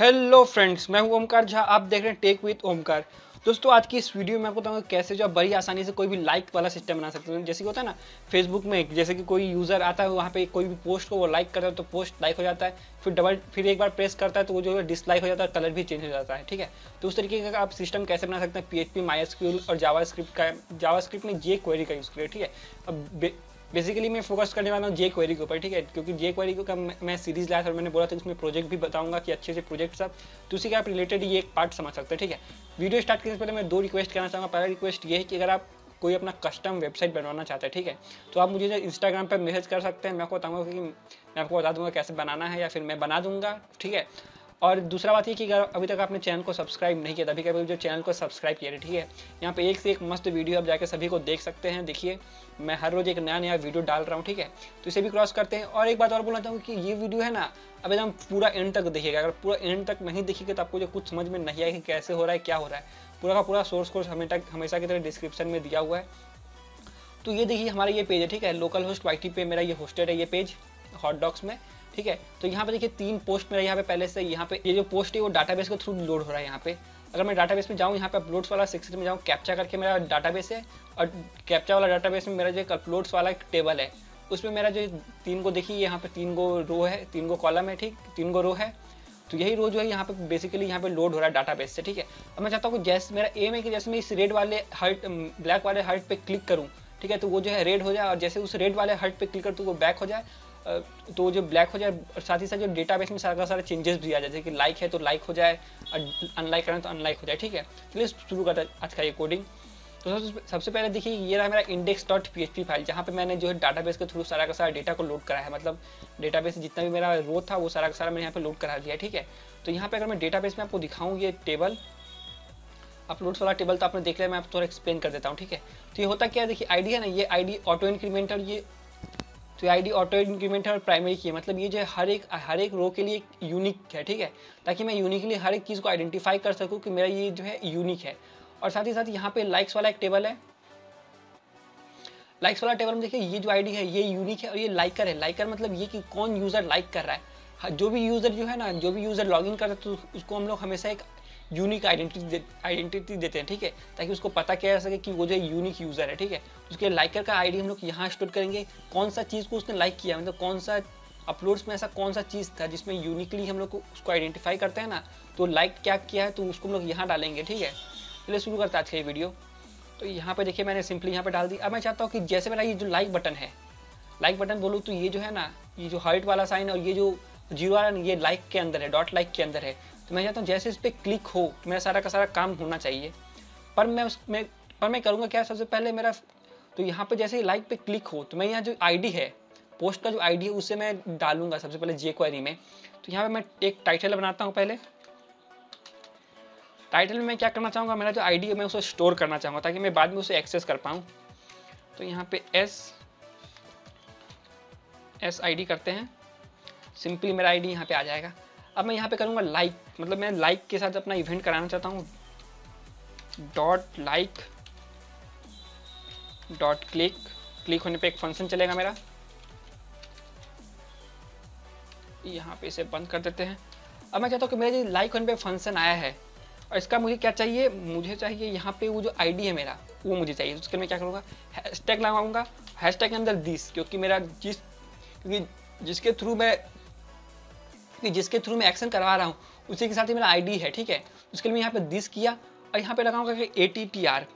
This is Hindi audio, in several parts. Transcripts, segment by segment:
हेलो फ्रेंड्स मैं हूँ ओमकार झा, आप देख रहे हैं टेक विद ओमकार दोस्तों, आज की इस वीडियो में आपको बताऊँगा कैसे जो आप बड़ी आसानी से कोई भी लाइक वाला सिस्टम बना सकते हैं। जैसे कि होता है ना फेसबुक में जैसे कि कोई यूज़र आता है, वहाँ पे कोई भी पोस्ट को वो लाइक करता है तो पोस्ट लाइक हो जाता है, फिर डबल फिर एक बार प्रेस करता है तो वो जो है डिसलाइक हो जाता है कलर भी चेंज हो जाता है, ठीक है? तो उस तरीके का आप सिस्टम कैसे बना सकते हैं? पी एच और जावा का जावा में जे क्वेरी का यूज़ करिए ठीक है? अब बेसिकली मैं फोकस करने वाला हूँ जे क्वेरी के ऊपर, ठीक है? क्योंकि जे क्वेरी को मैं सीरीज़ लाया था और मैंने बोला था इसमें प्रोजेक्ट भी बताऊँगा कि अच्छे से प्रोजेक्ट सब। तो उसी के आप रिलेटेड ये एक पार्ट समझ सकते हैं, ठीक है? वीडियो स्टार्ट करने से पहले मैं दो रिक्वेस्ट करना चाहूँगा। पहला रिक्वेस्ट ये है कि अगर आप कोई अपना कस्टम वेबसाइट बनवाना चाहते हैं, ठीक है? तो आप मुझे इंस्टाग्राम पर मैसेज कर सकते हैं। मैं आपको बताऊँगा कि मैं आपको बता दूँगा कैसे बनाना है या फिर मैं बना दूँगा, ठीक है? और दूसरा बात ये कि अगर अभी तक आपने चैनल को सब्सक्राइब नहीं किया, तभी कभी जो चैनल को सब्सक्राइब किया, ठीक है? यहाँ पे एक से एक मस्त वीडियो आप जाकर सभी को देख सकते हैं। देखिए, मैं हर रोज एक नया नया वीडियो डाल रहा हूँ, ठीक है? तो इसे भी क्रॉस करते हैं। और एक बात और बोलना चाहूँगा कि ये वीडियो है ना अब एकदम पूरा एंड तक देखिएगा। अगर पूरा एंड तक नहीं देखिएगा तो आपको जो कुछ समझ में नहीं आएगा कि कैसे हो रहा है, क्या हो रहा है। पूरा का पूरा सोर्स कोर्स हमेशा हमेशा की तरह डिस्क्रिप्शन में दिया हुआ है। तो ये देखिए हमारा ये पेज है, ठीक है? लोकल होस्ट वाई पे मेरा ये होस्टेड है ये पेज हॉट डॉक्स में। ठीक है? तो यहाँ पे देखिए तीन पोस्ट मेरा यहाँ पे पहले से यहाँ पे, ये जो पोस्ट है, वो डाटाबेस के थ्रू लोड हो रहा है यहाँ पे। अगर मैं डाटाबेस में जाऊँ, यहाँ पे अपलोड्स वाला सेक्शन में जाऊँ कैप्चा करके मेरा डाटाबेस है, और कैप्चा वाला डाटाबेस में मेरा जो अपलोड्स वाला एक टेबल है, उसमें मेरा जो तीन को देखिए, यहाँ पे तीन गो रो है, तीन गो कॉलम है, ठीक? तीन गो रो है। तो यही रो जो है, यहाँ पे बेसिकली यहाँ पे लोड हो रहा है डाटाबेस से, ठीक है? अब मैं चाहता हूँ जैसे, मेरा एम है कि जैसे मैं इस रेड वाले हर्ट ब्लैक वाले हर्ट पे क्लिक करूँ, ठीक है? तो वो जो है रेड हो जाए, और जैसे उस रेड वाले हर्ट पे क्लिक कर तो वो बैक हो जाए। तो जो ब्लैक हो जाए, और साथ ही साथ जो डेटाबेस में सारा सारे चेंजेस भी आ जाए, जैसे कि लाइक है तो लाइक हो जाए, और अनलाइक करें तो अनलाइक हो जाए, ठीक है? चलिए शुरू करते हैं आज का ये कोडिंग तो सबसे पहले देखिए, ये रहा मेरा index dot P H P file जहाँ पे मैंने जो है डाटाबेस के थ्रू सारा का सारा डेटा को लोड करा है। मतलब डेटाबेस जितना भी मेरा रो था, वो सारा का सारा मैंने यहाँ पे लोड करा दिया, ठीक है? तो यहाँ पे अगर मैं डेटाबेस में आपको दिखाऊँ ये टेबल अपलोड्स वाला टेबल तो आपने देख लिया, मैं आपको थोड़ा एक्सप्लेन कर देता हूँ, ठीक है? तो ये होता क्या है? देखिए आईडी है ना, ये आईडी ऑटो इंक्रीमेंटर ये तो ये आईडी ऑटो इंक्रीमेंट है और प्राइमरी की है। मतलब ये जो है, हर एक हर एक रो के लिए यूनिक है, ठीक है? ताकि मैं यूनिकली हर एक चीज़ को आइडेंटिफाई कर सकूँ कि मेरा ये जो है यूनिक है। और साथ ही साथ यहाँ पे लाइक्स वाला एक टेबल है। लाइक्स वाला टेबल में देखिए, ये जो आईडी है, ये यूनिक है और ये लाइकर है। लाइकर मतलब ये कि कौन यूज़र लाइक कर रहा है। जो भी यूज़र जो है ना, जो भी यूज़र लॉगिन कर रहा है तो उसको हम लोग हमेशा एक यूनिक आइडेंटिटी आइडेंटिटी देते हैं, ठीक है? ताकि उसको पता किया जा सके कि वो जो यूनिक यूज़र है, ठीक है? उसके लाइकर का आईडी हम लोग यहाँ स्टोर करेंगे। कौन सा चीज़ को उसने लाइक किया? मतलब कौन सा अपलोड्स में ऐसा कौन सा चीज़ था जिसमें यूनिकली हम लोग उसको आइडेंटिफाई करते हैं ना? तो लाइक क्या किया है तो उसको हम लोग यहाँ डालेंगे, ठीक है? चलिए शुरू करते हैं आज का ये वीडियो तो यहाँ पे देखिए मैंने सिंपली यहाँ पे डाल दी। अब मैं चाहता हूँ कि जैसे मेरा ये जो लाइक बटन है लाइक बटन बोलूँ तो ये जो है ना, ये जो हाइट वाला साइन और ये जो ज़ीरो ये लाइक के अंदर है डॉट लाइक के अंदर है। तो मैं चाहता हूँ जैसे इस पर क्लिक हो मेरा सारा का सारा काम होना चाहिए। पर मैं उसमें पर मैं करूँगा क्या? सबसे पहले मेरा तो यहाँ पे जैसे लाइक पे क्लिक हो तो मैं यहाँ जो आईडी है पोस्ट का जो आईडी है, उसे मैं डालूँगा सबसे पहले जे क्वेरी में। तो यहाँ पे मैं एक टाइटल बनाता हूँ पहले। टाइटल में मैं क्या करना चाहूँगा? मेरा जो आईडी है, मैं उसे स्टोर करना चाहूँगा ताकि मैं बाद में उसे एक्सेस कर पाऊँ। तो यहाँ पे एस एस आई करते हैं। सिंपली मेरा आईडी यहाँ पे आ जाएगा। अब मैं यहाँ पे करूँगा लाइक मतलब मैं लाइक के साथ अपना इवेंट कराना चाहता हूँ। Dot like dot click click होने पे एक फ़ंक्शन चलेगा मेरा। यहाँ पे इसे बंद कर देते हैं। अब मैं चाहता हूँ कि मेरे लाइक होने पे फ़ंक्शन आया है। और इसका मुझे क्या चाहिए? मुझे चाहिए यहाँ पे वो जो आईडी है मेरा, वो मुझे चाहिए। उसके लिए मैं क्या करूँगा? हैशटैग लगाऊँगा। हैशटैग के अंदर दिस क्योंकि मेरा जिस, क्योंकि जिसके थ्रू मैं कि जिसके थ्रू मैं एक्शन करवा रहा हूँ, उसी के साथ ही मेरा आईडी है, ठीक है? उसके लिए मैं यहाँ पे दिस किया और यहाँ पे लगाऊँगा कि ए टी टी आर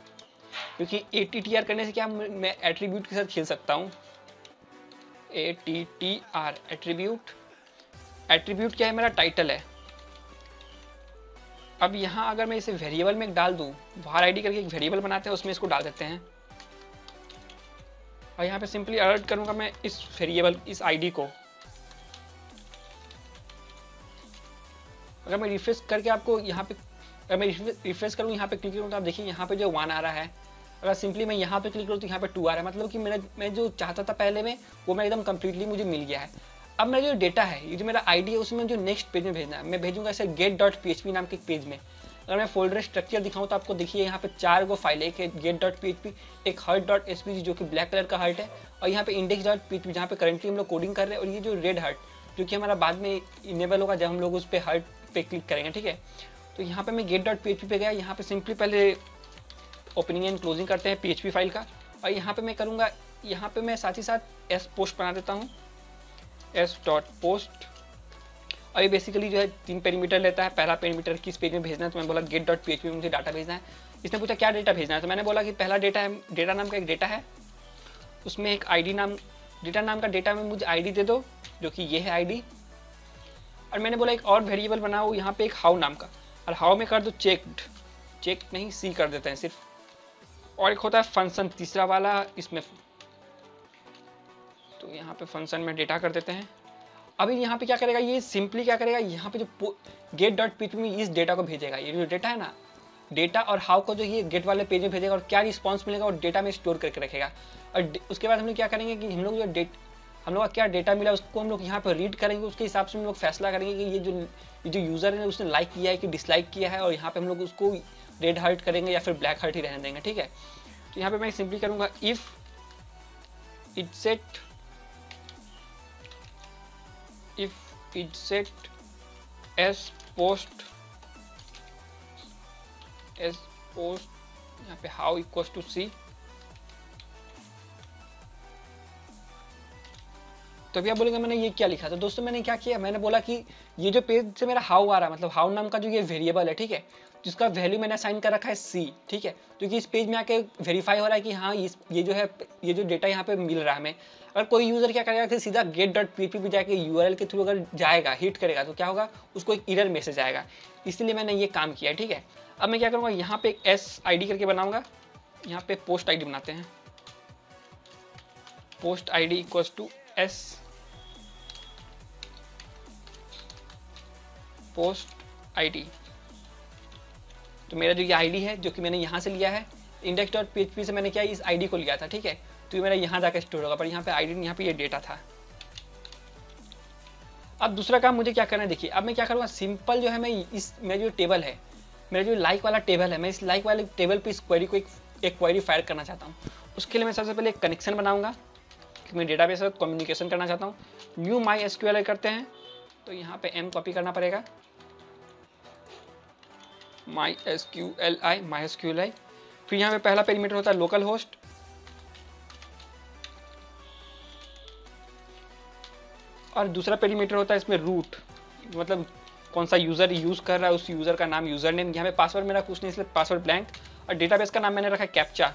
क्योंकि ए टी टी आर करने से क्या मैं एट्रीब्यूट के साथ खेल सकता हूँ? A T T R attribute attribute क्या है? मेरा टाइटल है। अब यहाँ अगर मैं इसे वेरिएबल में डाल दूँ बाहर आईडी करके एक वेरिएबल बनाते हैं, उसमें इसको डाल देते हैं। और यहाँ पे सिंपली अलर्ट करूँगा मैं इस वेरिएबल इस आईडी को। अगर मैं रिफ्रेश करके आपको यहाँ पे अगर मैं रिफ्रेश करूँ, यहाँ पे क्लिक करूँ तो आप देखिए यहाँ पे जो वन आ रहा है। अगर सिंपली मैं यहाँ पे क्लिक करूँ तो यहाँ पे टू आ रहा है। मतलब कि मेरा मैं जो चाहता था पहले में, वो मैं एकदम कम्प्लीटली मुझे मिल गया है। अब मेरा जो डेटा है, ये जो मेरा आईडी है, उसमें जो नेक्स्ट पेज में भेजना है। मैं भेजूँगा ऐसे get dot P H P नाम के पेज में। अगर मैं फोल्डर स्ट्रक्चर दिखाऊँ तो आपको देखिए यहाँ पे चार गो फ़ाइल एक है get dot P H P एक heart dot S P G जो कि ब्लैक कलर का हर्ट है। और यहाँ पे index dot P H P जहाँ पे करंटली हम लोग कोडिंग कर रहे हैं। और ये जो रेड हर्ट जो कि हमारा बाद में इनेबल होगा जब हम लोग उस पर हर्ट पे क्लिक करेंगे, ठीक है? तो यहाँ पे मैं गेट डॉट पी पे गया, यहाँ पे सिंपली पहले ओपनिंग एंड क्लोजिंग करते हैं पी फ़ाइल का। और यहाँ पे मैं करूँगा, यहाँ पे मैं साथ ही साथ एस पोस्ट बना देता हूँ। एस डॉट पोस्ट और ये बेसिकली जो है तीन पेरीमीटर लेता है। पहला पेरीमीटर किस पेज में भेजना है तो मैं बोला गेट डॉट पी मुझे डाटा भेजना है। इसने पूछा, क्या डेटा भेजना है? तो मैंने बोला कि पहला डेटा है डेटा नाम का एक डेटा है। उसमें एक आईडी नाम डेटा नाम का डेटा में मुझे आईडी दे दो, जो कि ये है आईडी और मैंने बोला, एक और वेरिएबल बनाओ, यहाँ पे एक हाउ नाम का। और हाउ में कर दो चेकड चेक नहीं सी कर देते हैं सिर्फ़। और एक होता है फ़ंक्शन तीसरा वाला इसमें। तो यहाँ पे फ़ंक्शन में डेटा कर देते हैं। अभी यहाँ पे क्या करेगा, ये सिंपली क्या करेगा, यहाँ पे जो गेट डॉट पी में इस डेटा को भेजेगा। ये जो डेटा है ना डेटा और हाउ को जो ये गेट वाले पेज में भेजेगा और क्या रिस्पॉन्स मिलेगा और डेटा में स्टोर करके रखेगा। और उसके बाद हम लोग क्या करेंगे कि हम लोग जो डेट हम लोग का क्या डेटा मिला उसको हम लोग यहाँ पर रीड करेंगे, उसके हिसाब से हम लोग फैसला करेंगे कि ये जो ये जो यूज़र है उसने लाइक किया है कि डिसलाइक किया है और यहाँ पे हम लोग उसको रेड हार्ट करेंगे या फिर ब्लैक हार्ट ही रहने देंगे, ठीक है? तो यहाँ पे मैं सिंपली करूँगा if it set if it set as post S post यहाँ पे हाउ equals टू c तो अभी आप बोलेंगे, मैंने ये क्या लिखा? था दोस्तों, मैंने क्या किया? मैंने बोला कि ये जो पेज से मेरा हाउ आ रहा है मतलब हाउ नाम का जो ये वेरिएबल है, ठीक है, जिसका वैल्यू मैंने असाइन कर रखा है सी ठीक है, क्योंकि इस पेज में आके वेरीफाई हो रहा है कि हाँ इस, ये जो है, ये जो डेटा यहाँ पे मिल रहा है हमें। अगर कोई यूज़र क्या करेगा कि सीधा गेट डॉट पी पी जाके यूआरएल के थ्रू अगर जाएगा हिट करेगा तो क्या होगा? उसको एक इरर मैसेज आएगा। इसलिए मैंने ये काम किया, ठीक है। अब मैं क्या करूँगा, यहाँ पे एक एस आई करके बनाऊँगा। यहाँ पे पोस्ट आईडी बनाते हैं। Post I D equals to S post ID तो मेरा जो ये आईडी है, जो कि मैंने यहाँ से लिया है इंडेक्स डॉट पी से मैंने क्या इस आईडी को लिया था, ठीक है? तो ये मेरा यहाँ जाकर स्टोर होगा, पर यहाँ पे आईडी यहाँ पे ये डेटा था। अब दूसरा काम मुझे क्या करना है, देखिए, अब मैं क्या करूँगा सिंपल जो है, मैं इस, मेरा जो टेबल है, मेरा जो लाइक वाला टेबल है, मैं इस लाइक वाले टेबल पे इस क्वेरी को एक एक क्वेरी फायर करना चाहता हूँ। उसके लिए मैं सबसे पहले एक कनेक्शन बनाऊँगा मैं डेटा बेस कम्युनिकेशन करना चाहता हूँ। न्यू माई एस करते हैं तो यहाँ पे एम कॉपी करना पड़ेगा। My S Q L I my S Q L I फिर यहाँ पे पहला पेरीमीटर होता है लोकल होस्ट और दूसरा पेरीमीटर होता है इसमें रूट मतलब कौन सा यूज़र यूज़ कर रहा है, उस यूज़र का नाम यूज़र नेम यहाँ पे पासवर्ड मेरा कुछ नहीं, इसलिए पासवर्ड ब्लैंक और डेटाबेस का नाम मैंने रखा है कैप्चा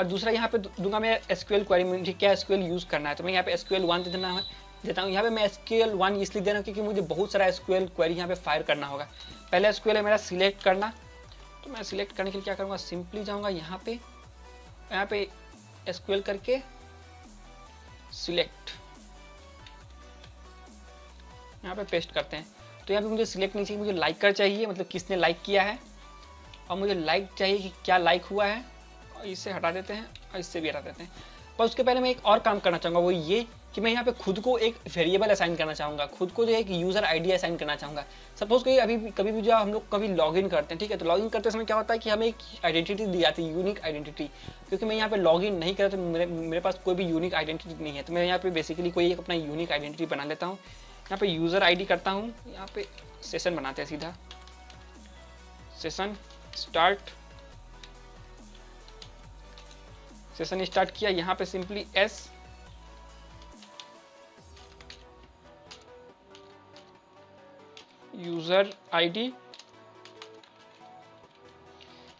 और दूसरा यहाँ पे दूँगा मैं एसक्यूएल क्वेरी मुझे क्या एसक्यूएल यूज़ करना है? तो मैं यहाँ पे एसक्यूएल वन देना है, देता हूँ। यहाँ पे मैं एसक्यूएल वन इसलिए देना क्योंकि मुझे बहुत सारा एसक्यूएल क्वेरी यहाँ पे फायर करना होगा। पहले एसक्यूएल है मेरा सिलेक्ट करना। तो मैं सिलेक्ट करने के लिए क्या करूँगा? सिंपली जाऊँगा यहाँ पे यहाँ पे एसक्यूएल करके सिलेक्ट यहाँ पे पेस्ट करते हैं। तो यहाँ पे मुझे सिलेक्ट नहीं चाहिए, मुझे लाइक कर चाहिए मतलब किसने लाइक किया है? और मुझे लाइक चाहिए कि क्या लाइक हुआ है? इससे हटा देते हैं और इससे भी हटा देते हैं। पर उसके पहले मैं एक और काम करना चाहूँगा, वो ये कि मैं यहाँ पे खुद को एक वेरिएबल असाइन करना चाहूँगा, खुद को जो है एक यूज़र आईडी असाइन करना चाहूँगा। सपोज़ कि अभी, कभी भी जो हम लोग कभी लॉगिन करते हैं, ठीक है तो लॉगिन करते समय क्या होता है कि हमें एक आइडेंटिटी दी जाती है यूनिक आइडेंटिटी क्योंकि मैं यहाँ पे लॉगिन नहीं करा तो मेरे मेरे पास कोई भी यूनिक आइडेंटिटी नहीं है। तो मैं यहाँ पे बेसिकली कोई एक अपना यूनिक आइडेंटिटी बना लेता हूँ। यहाँ पे यूज़र आईडी करता हूँ, यहाँ पे सेशन बनाते हैं सीधा। सेशन स्टार्ट सेशन स्टार्ट किया। यहाँ पे simply S user ID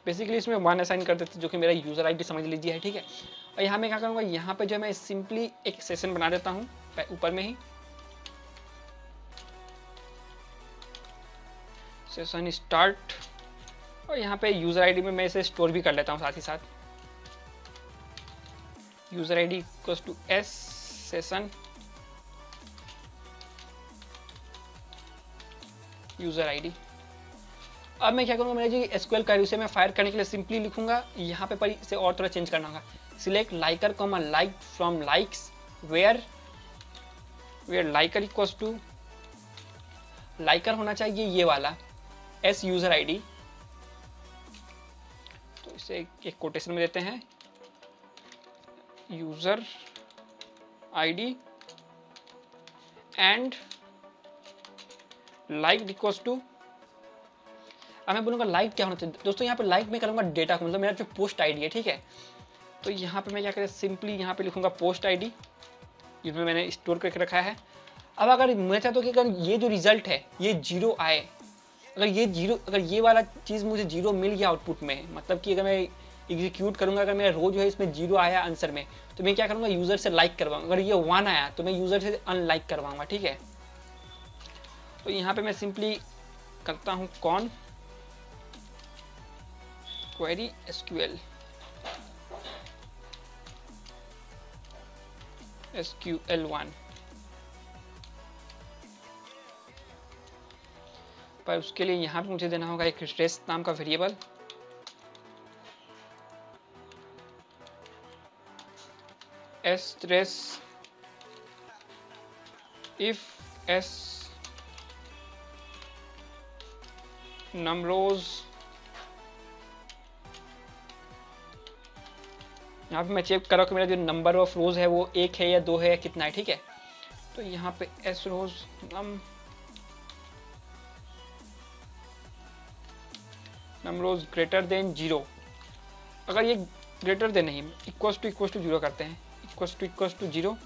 basically इसमें वन असाइन कर देते जो कि मेरा यूज़र आईडी समझ लीजिए है ठीक है? और यहाँ मैं क्या करूँगा, यहाँ पे जो मैं सिंपली एक सेशन बना देता हूँ ऊपर में ही। सेशन स्टार्ट और यहाँ पे यूज़र आईडी में मैं इसे स्टोर भी कर लेता हूँ साथ ही साथ। User ID equals to S session user ID अब मैं क्या करूँगा मेरे जी एसक्यूएल क्वेरी से मैं फायर करने के लिए सिंपली लिखूँगा। यहाँ पे पर इसे और थोड़ा चेंज करना होगा। Select liker comma like from likes where where liker equals to liker होना चाहिए ये वाला एस यूज़र आईडी तो इसे एक कोटेशन में देते हैं। User ID and like equals to अब मैं बोलूँगा लाइक क्या होना चाहिए? दोस्तों, यहाँ पे लाइक मैं करूँगा डेटा को मतलब मेरा जो पोस्ट आईडी है, ठीक है? तो यहाँ पे मैं क्या करें सिंपली यहाँ पे लिखूँगा पोस्ट आईडी जिसमें मैंने स्टोर करके रखा है। अब अगर मैं चाहता हूँ कि अगर ये जो रिज़ल्ट है, ये ज़ीरो आए, अगर ये ज़ीरो अगर ये वाला चीज़ मुझे ज़ीरो मिल गया आउटपुट में मतलब कि अगर मैं एग्जीक्यूट करूँगा अगर मेरा रो जो है इसमें ज़ीरो आया आंसर में तो मैं क्या करूँगा? यूज़र से लाइक करवाऊँगा। अगर ये वन आया तो मैं यूज़र से अनलाइक करवाऊँगा, ठीक है? तो यहाँ पे मैं सिंपली करता हूँ कौन क्वेरी एसक्यूएल SQL1 पर उसके लिए यहाँ पे मुझे देना होगा एक स्ट्रेस नाम का variable stress. If s numbers, यहाँ पे मैं चेक कर रहा हूँ कि मेरा जो नंबर ऑफ़ रोज है वो एक है या दो है या कितना है, ठीक है? तो यहाँ पे S rows num num rows greater than zero अगर ये ग्रेटर देन नहीं equals to equals to zero करते हैं। Equals to equals to zero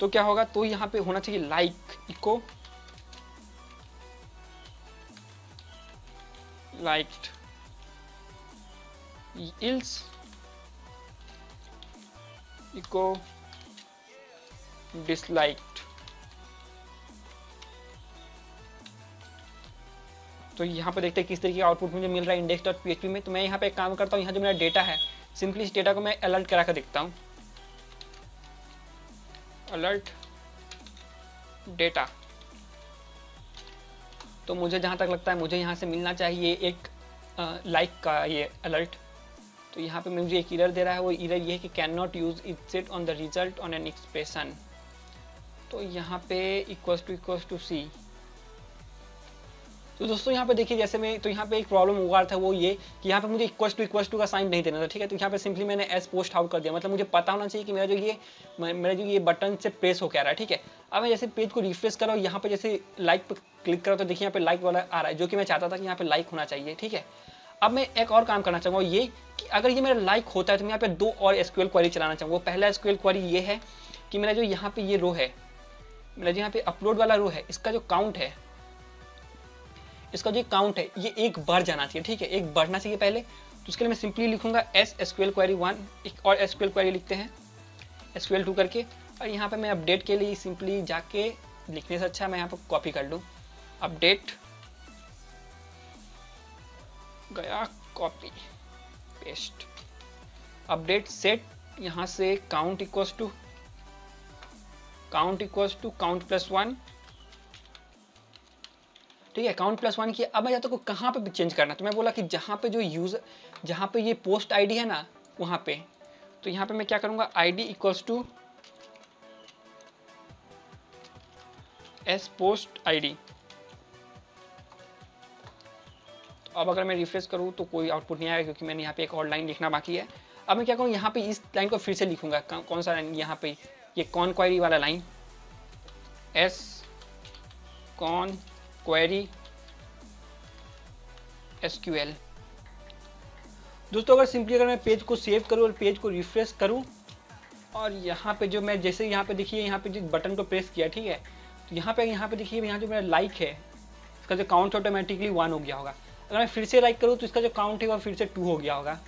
तो क्या होगा? तो यहाँ पे होना चाहिए like echo liked else echo disliked. तो यहाँ पर देखते हैं किस तरीके का आउटपुट मुझे मिल रहा है इंडेक्स डॉट पी में। तो मैं यहाँ पे एक काम करता हूँ, यहाँ जो मेरा डेटा है सिंपली इस डेटा को मैं अलर्ट करा कर देखता हूँ। Alert data. तो मुझे जहाँ तक लगता है, मुझे यहाँ से मिलना चाहिए एक लाइक like का ये अलर्ट तो यहाँ पे मुझे एक इरर दे रहा है, वो इरर ये है कि can not use it set on the result on an expression तो यहाँ पे equals to equals to C तो दोस्तों यहाँ पे देखिए जैसे मैं तो यहाँ पे एक प्रॉब्लम हुआ था वो ये कि यहाँ पे मुझे इक्वल्स टू इक्वल्स टू का साइन नहीं देना था ठीक है तो यहाँ पे सिंपली मैंने एस पोस्ट आउट कर दिया मतलब मुझे पता होना चाहिए कि मेरा जो ये मेरा जो ये बटन से प्रेस हो क्या रहा है ठीक है अब मैं जैसे पेज को रिफ्रेश करा यहाँ पे जैसे लाइक पर क्लिक करो तो देखिए यहाँ पे लाइक वाला आ रहा है जो कि मैं चाहता था कि यहाँ पे लाइक होना चाहिए ठीक है अब मैं एक और काम करना चाहूँगा ये कि अगर ये मेरा लाइक होता है तो मैं यहाँ पे दो और एसक्यूएल क्वारी चलाना चाहूँगा पहला एसक्यूएल क्वारी ये है कि मेरा जो यहाँ पे ये रो है मेरा जो यहाँ पे अपलोड वाला रो है इसका जो काउंट है इसका जो काउंट है, ये एक बढ़ जाना चाहिए, ठीक है? एक बढ़ना चाहिए पहले तो उसके लिए मैं सिंपली लिखूँगा एस एसक्यूएल क्वेरी वन एक और एसक्यूएल क्वेरी लिखते हैं एसक्यूएल टू करके, और यहाँ पे मैं अपडेट के लिए सिंपली जाके लिखने से अच्छा मैं यहाँ पर कॉपी कर लूँ। अपडेट गया कॉपी पेस्ट अपडेट सेट यहाँ से count equals to count equals to count plus one ठीक है काउंट प्लस वन किया। अब मैं जाता हूँ कहाँ पे चेंज करना? तो मैं बोला कि जहाँ पे जो यूज़र जहाँ पे ये पोस्ट आईडी है ना, वहाँ पे। तो यहाँ पे मैं क्या करूँगा? ID equals to S post ID अब अगर मैं रिफ्रेश करूँ तो कोई आउटपुट नहीं आएगा क्योंकि मैंने यहाँ पे एक और लाइन लिखना बाकी है। अब मैं क्या करूँ? यहाँ पे इस लाइन को फिर से लिखूँगा। कौन सा लाइन यहाँ पे ये कौन क्वेरी वाला लाइन एस कौन क्वेरी एस क्यू एल दोस्तों, अगर सिंपली अगर मैं पेज को सेव करूँ और पेज को रिफ्रेश करूँ, और यहाँ पे जो मैं जैसे यहाँ पे देखिए, यहाँ पे जिस बटन को प्रेस किया, ठीक है? तो यहाँ पे यहाँ पे देखिए, यहाँ जो मेरा लाइक है, इसका जो काउंट ऑटोमेटिकली वन हो गया होगा। अगर मैं फिर से लाइक करूँ तो इसका जो काउंट है वो फिर से टू हो गया होगा।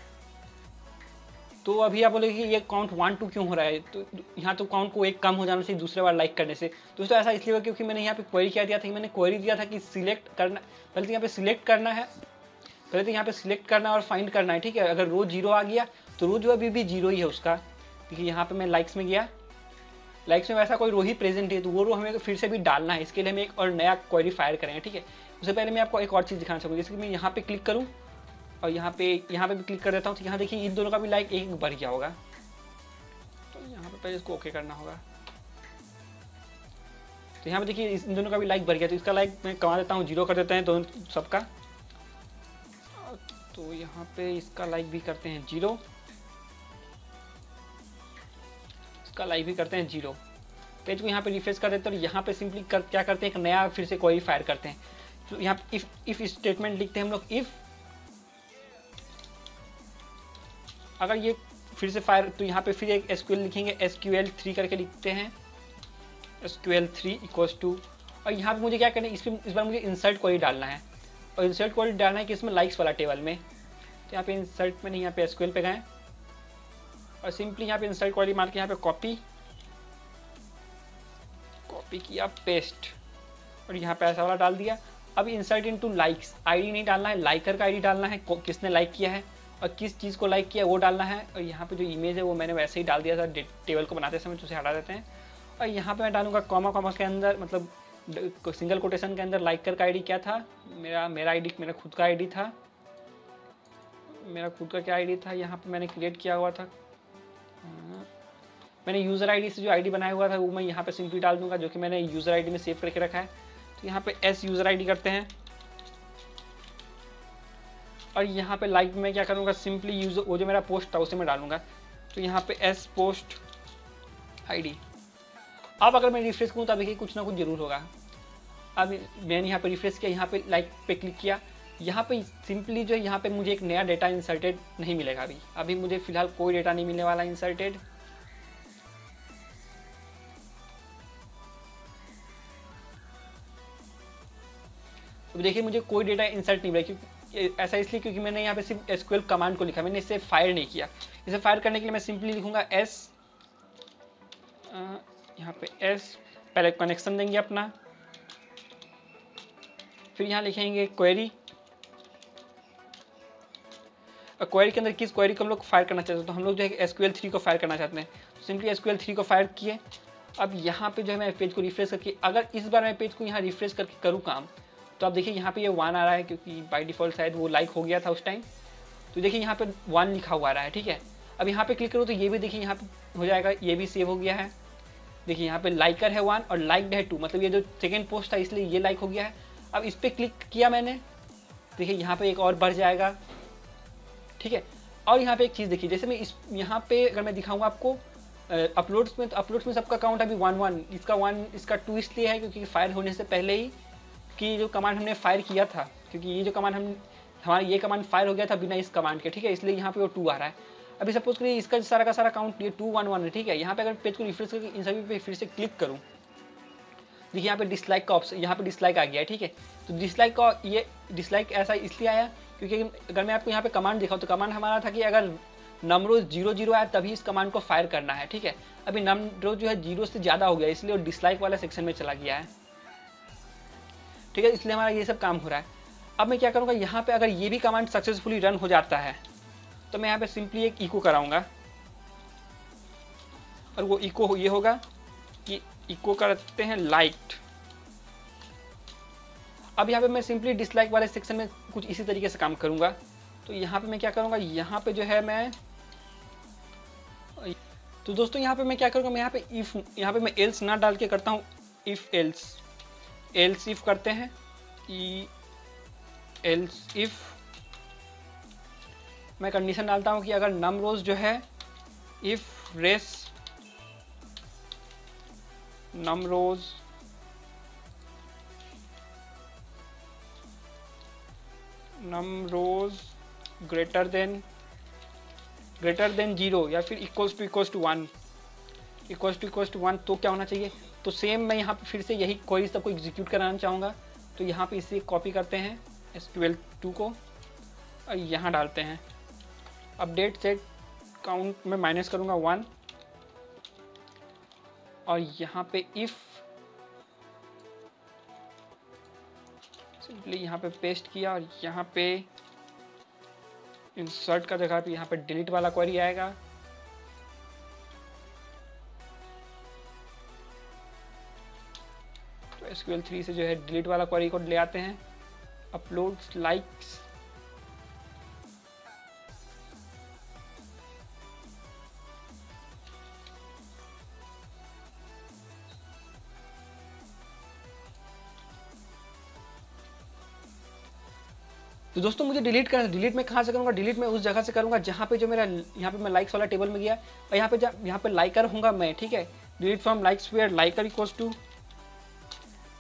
तो अभी आप बोले कि ये काउंट वन टू क्यों हो रहा है? तो यहाँ तो काउंट को एक कम हो जाना चाहिए दूसरे बार लाइक करने से। दोस्तों ऐसा इसलिए हुआ क्योंकि मैंने यहाँ पे क्वेरी क्या, दिया था कि मैंने क्वेरी दिया था कि सिलेक्ट करना, पहले तो यहाँ पे सिलेक्ट करना है, पहले तो यहाँ पे सिलेक्ट करना और फाइंड करना है, ठीक है? अगर रोज ज़ीरो आ गया तो रोज जो अभी भी ज़ीरो ही है उसका। देखिए, यहाँ पर मैं लाइक्स में गया। लाइक्स में वैसा कोई रो ही प्रेजेंट है तो वो रो हमें फिर से भी डालना है। इसके लिए हमें एक और नया क्वेरी फायर करेंगे, ठीक है? उससे पहले मैं आपको एक और चीज़ दिखाना चाहूँगा। जैसे कि मैं यहाँ पे क्लिक करूँ और यहाँ पे यहाँ पे भी क्लिक कर देता हूँ। तो यहाँ देखिए, इन दोनों का भी लाइक एक बढ़ गया होगा। तो यहाँ पे पहले इसको ओके करना होगा। तो यहाँ पे देखिए इन दोनों का भी लाइक बढ़ गया। तो इसका लाइक मैं कमा देता हूँ ज़ीरो कर देते हैं दोनों, सबका। तो यहाँ पे इसका लाइक भी करते हैं ज़ीरो इसका लाइक भी करते हैं ज़ीरो पेज को यहाँ पे रिफ्रेश कर देते हैं और यहाँ पे सिंपली कर, क्या करते हैं? एक नया फिर से क्वेरी फायर करते हैं। तो यहाँ इफ़ इफ़ स्टेटमेंट लिखते हैं हम लोग इफ़ अगर ये फिर से फायर तो यहाँ पे फिर एक एसक्यूएल लिखेंगे एसक्यूएल थ्री करके लिखते हैं। एसक्यूएल थ्री इक्वल्स टू और यहाँ पे मुझे क्या करना है, इस पर इस बार मुझे इंसर्ट क्वेरी डालना है। और इंसर्ट क्वेरी डालना है कि इसमें लाइक्स वाला टेबल में। तो यहाँ पे इंसर्ट में नहीं यहाँ पे एसक्यूएल पे गए और सिंपली यहाँ पे इंसर्ट क्वेरी मार के यहाँ पे कॉपी कॉपी किया पेस्ट और यहाँ पे ऐसा वाला डाल दिया। अब insert into likes ID नहीं डालना है लाइकर का आईडी डालना है किसने लाइक किया है? और किस चीज़ को लाइक किया, वो डालना है। और यहाँ पे जो इमेज है, वो मैंने वैसे ही डाल दिया था टेबल को बनाते समय उसे हटा देते हैं। और यहाँ पे मैं डालूँगा कॉमा कॉमा के अंदर मतलब सिंगल कोटेशन के अंदर लाइकर का आईडी क्या था? मेरा मेरा आईडी मेरा खुद का आईडी था। मेरा खुद का क्या आईडी था? यहाँ पे मैंने क्रिएट किया हुआ था। मैंने यूज़र आईडी से जो आईडी बनाया हुआ था, वो मैं यहाँ पे सिंपली डाल दूँगा, जो कि मैंने यूज़र आईडी में सेव करके रखा है। तो यहाँ पे एस यूज़र आईडी करते हैं। और यहाँ पे लाइक में क्या करूँगा? सिंपली यूज़ वो जो मेरा पोस्ट था, उसे मैं डालूँगा। तो यहाँ पे एस पोस्ट आईडी अब अगर मैं रिफ्रेश करूँ तो देखिए कुछ ना कुछ ज़रूर होगा। अब मैंने यहाँ पे रिफ्रेश किया, यहाँ पे लाइक पे क्लिक किया। यहाँ पे सिंपली जो है, यहाँ पे मुझे एक नया डेटा इंसर्टेड नहीं मिलेगा अभी। अभी मुझे फ़िलहाल कोई डेटा नहीं मिलने वाला इंसर्टेड तो देखिए मुझे कोई डेटा इंसर्ट नहीं मिला, क्योंकि ऐसा इसलिए क्योंकि मैंने यहाँ पे सिर्फ़ एसक्यूएल कमांड को लिखा, मैंने इसे फायर नहीं किया। इसे फायर करने के लिए मैं सिंपली लिखूँगा एस यहाँ पे एस पहले कनेक्शन देंगे अपना। फिर यहाँ लिखेंगे क्वेरी क्वेरी के अंदर किस क्वेरी को हम लोग फायर करना चाहते हैं? तो हम लोग जो है एसक्यूएल थ्री को फायर करना चाहते हैं। तो सिंपली एसक्यूएल थ्री को फायर किए। अब यहाँ पे जो है मैं पेज को रिफ्रेश करके, अगर इस बार मैं पेज को यहाँ रिफ्रेश करके करूँ काम तो आप देखिए यहाँ पे ये वन आ रहा है क्योंकि बाई डिफ़ॉल्ट शायद वो लाइक हो गया था उस टाइम तो देखिए यहाँ पे वन लिखा हुआ आ रहा है, ठीक है? अब यहाँ पे क्लिक करो तो ये भी देखिए यहाँ पे हो जाएगा, ये भी सेव हो गया है। देखिए यहाँ पे लाइकर है वन और लाइक है टू मतलब ये जो सेकेंड पोस्ट था इसलिए ये लाइक हो गया है। अब इस पर क्लिक किया मैंने, देखिए यहाँ पे एक और बढ़ जाएगा, ठीक है? और यहाँ पे एक चीज़ देखिए, जैसे मैं इस, यहाँ पे अगर मैं दिखाऊँगा आपको अपलोड्स में तो अपलोड्स में सबका काउंट अभी वन वन इसका वन इसका टू इसलिए है क्योंकि फायर होने से पहले ही कि जो कमांड हमने फायर किया था, क्योंकि ये जो कमांड हम, हमारा ये कमांड फायर हो गया था बिना इस कमांड के, ठीक है? इसलिए यहाँ पे वो टू आ रहा है। अभी सपोज़ करिए इसका सारा का सारा काउंट ये टू वन वन है, ठीक है? यहाँ पे अगर पेज को रिफ्रेश करके इन सभी पे फिर से क्लिक करूँ, देखिए यहाँ पे डिसलाइक का ऑप्शन यहाँ पे डिसलाइक आ गया है, ठीक है? तो डिसलाइक का ये डिसलाइक ऐसा इसलिए आया क्योंकि अगर मैं आपको यहाँ पे कमांड दिखाऊँ तो कमांड हमारा था कि अगर नमरोज ज़ीरो ज़ीरो आया, तभी इस कमांड को फायर करना है, ठीक है? अभी नमरोज जो है ज़ीरो से ज़्यादा हो गया, इसलिए वो डिसलाइक वाला सेक्शन में चला गया है। ठीक है, इसलिए हमारा ये सब काम हो रहा है। अब मैं क्या करूँगा, यहाँ पे अगर ये भी कमांड सक्सेसफुली रन हो जाता है तो मैं यहाँ पे सिंपली एक इको कराऊँगा। और वो इको ये होगा कि इको करते हैं लाइट अब यहाँ पे मैं सिंपली डिसलाइक वाले सेक्शन में कुछ इसी तरीके से काम करूँगा। तो यहाँ पे मैं क्या करूँगा, यहाँ पे जो है मैं तो दोस्तों यहाँ पे मैं क्या करूँगा, मैं यहाँ पे इफ़ यहाँ पे मैं एल्स ना डाल के करता हूँ इफ़ एल्स एल्स इफ़ करते हैं ई एल्स इफ़ मैं कंडीशन डालता हूँ कि अगर नम रोज जो है if res num rows num rows greater than greater than zero या फिर equals to equals to one equals to equals to one तो क्या होना चाहिए? तो सेम मैं यहाँ पे फिर से यही कोई सबको एग्जीक्यूट कराना चाहूँगा। तो यहाँ पे इसे कॉपी करते हैं एस ट्वेल्व टू को, और यहाँ डालते हैं। अपडेट सेट काउंट में माइनस करूँगा वन और यहाँ पे इफ़ सिंपली यहाँ पे पेस्ट किया और यहाँ पे इंसर्ट का जगह पे यहाँ पे डिलीट वाला क्वेरी आएगा। थ्री से जो है डिलीट वाला क्वेरी को ले आते हैं। अपलोड्स लाइक्स तो दोस्तों, मुझे डिलीट करना डिलीट मैं कहाँ से करूँगा? डिलीट मैं उस जगह से करूँगा जहाँ पे जो मेरा यहाँ पे मैं लाइक्स वाला टेबल में गया। और यहाँ पे यहाँ पे लाइकर हूँगा मैं, ठीक है? Delete from likes liker liker equals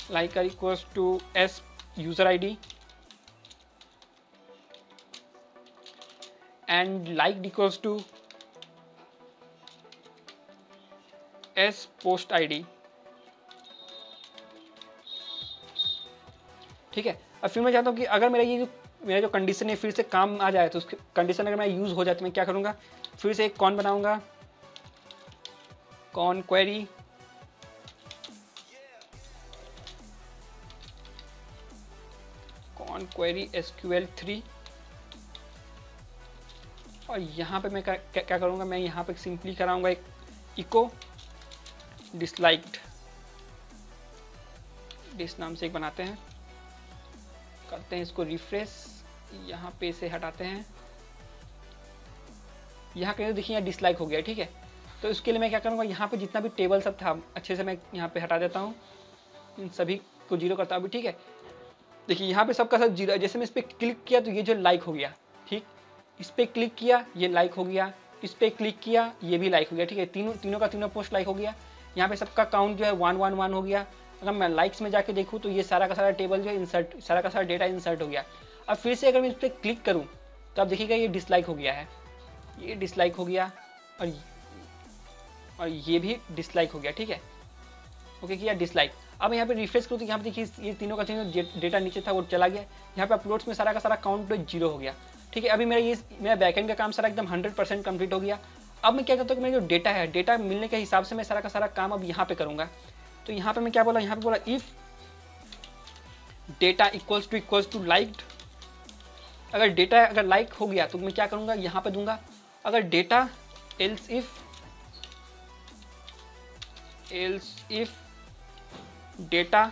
to liker equals to s user id and liked equals to s post id ठीक है? अब फिर मैं चाहता हूँ कि अगर मेरा ये जो, मेरा जो कंडीशन है फिर से काम आ जाए तो उसकी कंडीशन अगर मैं यूज़ हो जाए तो मैं क्या करूँगा? फिर से एक कौन बनाऊँगा? कौन क्वेरी क्यू एल थ्री और यहाँ पे मैं क्या क्या करूँगा? मैं यहाँ पे सिंपली कराऊँगा एक इको डिसलाइक्ड डिस नाम से एक बनाते हैं। करते हैं इसको रिफ्रेश यहाँ पे इसे हटाते हैं। यहाँ कहीं देखिए यहाँ डिसलाइक हो गया, ठीक है? तो इसके लिए मैं क्या करूँगा? यहाँ पे जितना भी टेबल सब था, अच्छे से मैं यहाँ पे हटा देता हूँ। इन सभी को ज़ीरो करता हूँ अभी, ठीक है? देखिए, यहाँ पे सबका सब ज़ीरो है। जैसे मैं इस पर क्लिक किया तो ये जो लाइक हो गया, ठीक? इस पर क्लिक किया, ये लाइक हो गया। इस पर क्लिक किया, ये भी लाइक हो गया, ठीक है? तीनों तीनों का तीनों पोस्ट लाइक हो गया। यहाँ पे सबका काउंट जो है वन वन वन हो गया। अगर मैं लाइक्स में जाके देखूँ तो ये सारा का सारा टेबल जो है इंसर्ट सारा का सारा डेटा इंसर्ट हो गया। अब फिर से अगर मैं इस पर क्लिक करूँ तो आप देखिएगा ये डिसलाइक हो गया है। ये डिसलाइक हो गया, और और ये भी डिसलाइक हो गया, ठीक है? ओके किया डिसलाइक अब यहाँ पे रिफ्रेश करूँ तो यहाँ पे देखिए ये तीनों का तीनों डेटा नीचे था वो चला गया। यहाँ पे अपलोड्स में सारा का सारा काउंट ज़ीरो हो गया। ठीक है, अभी मेरा ये, मेरा बैकएंड का काम सारा एकदम हंड्रेड परसेंट कंप्लीट हो गया। अब मैं क्या करता हूँ कि मेरा जो डेटा है डेटा मिलने के हिसाब से मैं सारा का सारा काम अब यहाँ पे करूँगा। तो यहाँ पे मैं क्या बोला, यहाँ पे बोला if data equals to equals to liked अगर डेटा अगर लाइक हो गया तो मैं क्या करूँगा, यहाँ पे दूँगा। अगर data else if else if data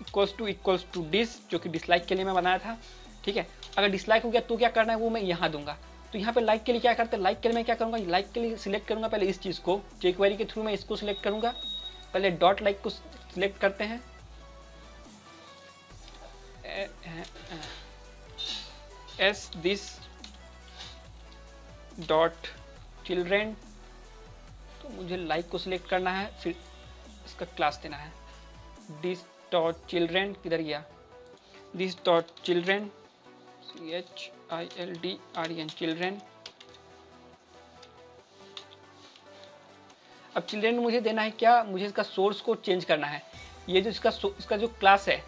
equals to equals to dis, जो कि डिसलाइक के लिए मैं बनाया था, ठीक है? अगर डिसलाइक हो गया तो क्या करना है? वो मैं यहाँ दूँगा। तो यहाँ पे लाइक के लिए क्या करते हैं? लाइक के लिए मैं क्या करूँगा? लाइक के लिए सिलेक्ट करूँगा। पहले इस चीज़ को जेक्वेरी के थ्रू मैं इसको सिलेक्ट करूँगा। पहले डॉट लाइक को सिलेक्ट करते हैं। एस दिस डॉट चिल्ड्रेन तो मुझे लाइक को सिलेक्ट करना है, फिर इसका क्लास देना है। दिस डॉट चिल्ड्रेन किधर गया? This dot children C H I L D R N children अब चिल्ड्रेन मुझे देना है क्या? मुझे इसका सोर्स को चेंज करना है। ये जो इसका इसका जो क्लास है